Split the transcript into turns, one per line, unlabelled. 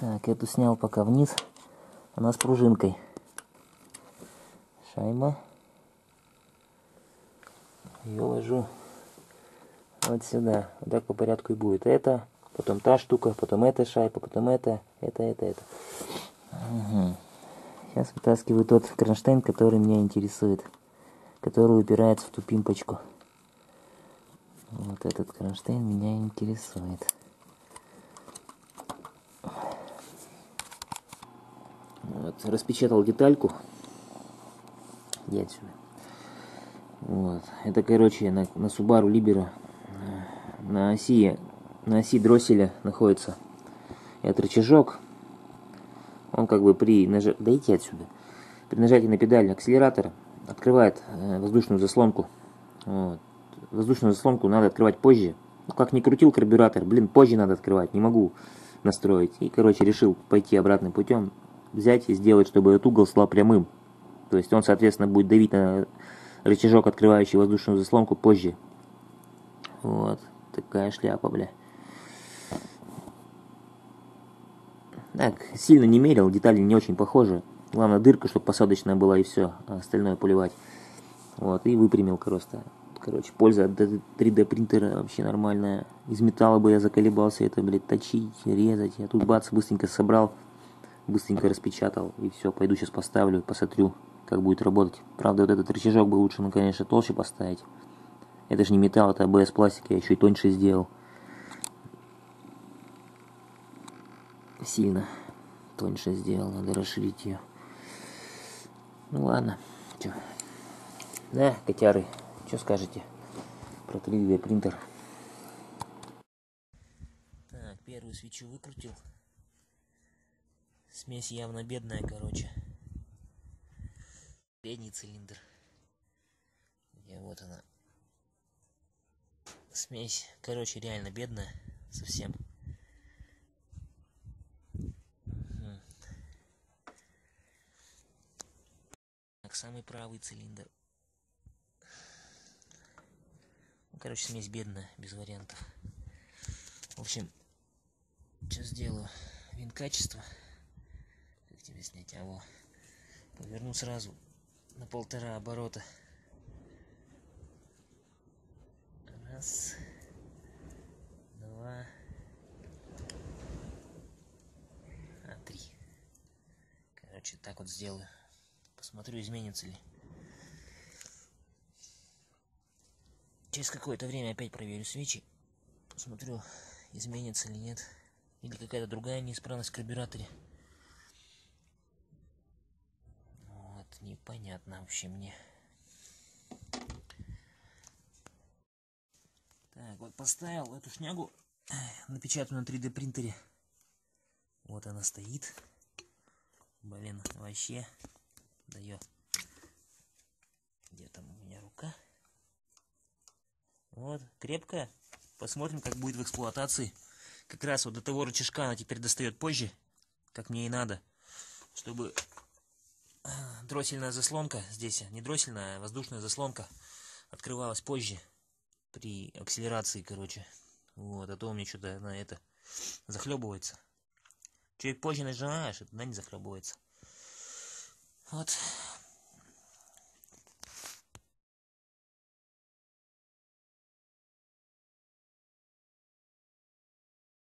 Так, эту снял пока вниз. Она с пружинкой. Шайба. Ее ложу вот сюда. Вот так по порядку и будет. Это, потом та штука, потом эта шайба, потом это, это, это, это. Угу. Сейчас вытаскиваю тот кронштейн, который меня интересует. Который упирается в ту пимпочку. Вот этот кронштейн меня интересует. Вот, распечатал детальку. Иди отсюда. Вот. Это, короче, на, на Subaru Libera на оси, на оси дросселя находится этот рычажок. Он как бы при нажатии... Дойти отсюда. При нажатии на педаль акселератора открывает э, воздушную заслонку. Вот. Воздушную заслонку надо открывать позже. Ну, как не крутил карбюратор, блин, позже надо открывать, не могу настроить. И, короче, решил пойти обратным путем, взять и сделать, чтобы этот угол стал прямым. То есть он, соответственно, будет давить на рычажок, открывающий воздушную заслонку позже. Вот, такая шляпа, бля. Так, сильно не мерил, детали не очень похожи. Главное дырка, чтобы посадочная была и все, а остальное поливать. Вот, и выпрямил просто. Короче, польза от 3D принтера вообще нормальная. Из металла бы я заколебался это, блядь, точить, резать. Я тут бац, быстренько собрал, быстренько распечатал. И все, пойду сейчас поставлю, посмотрю, как будет работать. Правда, вот этот рычажок бы лучше, ну, конечно, толще поставить. Это же не металл, это АБС пластик, я еще и тоньше сделал. Сильно тоньше сделал, надо расширить ее. Ну ладно, что. Да, котяры, что скажете про 3D принтер? Так, первую свечу выкрутил. Смесь явно бедная, короче. Средний цилиндр. И вот она. Смесь, короче, реально бедная. Совсем. Так, самый правый цилиндр. Ну, короче, смесь бедная, без вариантов. В общем, что сделаю? Вин качества. Тебе снять? А во. Поверну сразу на полтора оборота. Раз. Два. А, три. Короче, так вот сделаю. Посмотрю, изменится ли. Через какое-то время опять проверю свечи. Посмотрю, изменится ли нет. Или какая-то другая неисправность в карбюраторе. Непонятно вообще мне. Так, вот поставил эту шнягу, напечатанную на 3D принтере. Вот она стоит. Блин, вообще дает. Где там у меня рука? Вот, крепкая. Посмотрим, как будет в эксплуатации. Как раз вот до того рычажка она теперь достает позже, как мне и надо. Чтобы дроссельная заслонка здесь, не дроссельная, а воздушная заслонка открывалась позже при акселерации, короче. Вот, а то у меня что-то на это захлебывается. Чуть позже нажимаешь, да, не захлебывается. Вот.